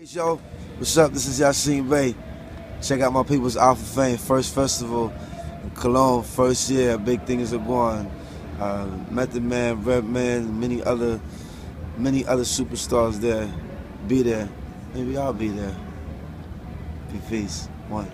Yo, what's up? This is Yasiin Bey. Check out my people's Out4Fame first festival in Cologne, first year. Big things are going. Uh, Method Man, Redman, many other, many other superstars there. Be there. Maybe I'll be there. Be Peace. One.